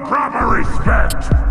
proper respect!